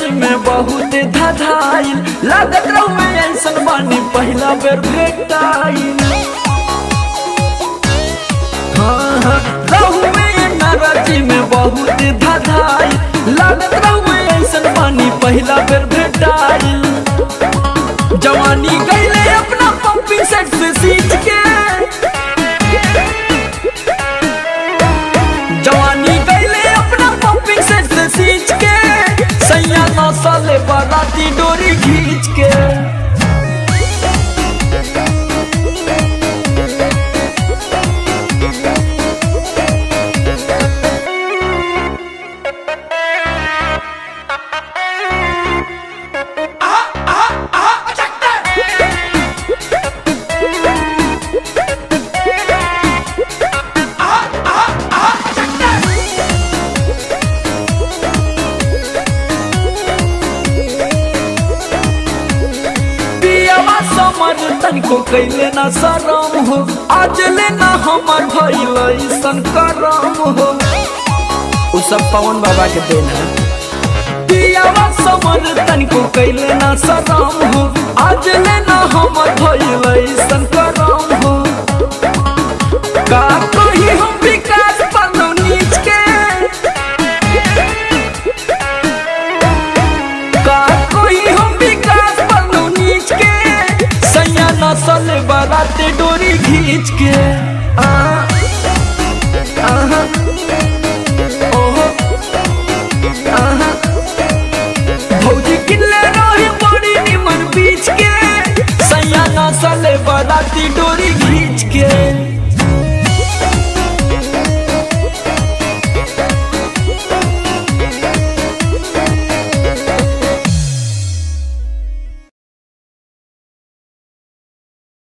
नरज में बहुत धधाइल लागत रहुए ऐसन बानी पहला बेर भेटाइल हाँ, हाँ, में पहला बेर भेटाइल जवानी गईले अपना पंपी सेट से सींच नौसाले बाराती डोरी खींच के। पियावा तन तनिको कैले ना शरम हो। आज लेना हमार भइल ऐसन करम हो। उ सब पवन बाबा के देन है। पियावा समर तनिको कैले ना शरम हो। आज लेना हमार भइल ऐसन डोरी खींच के।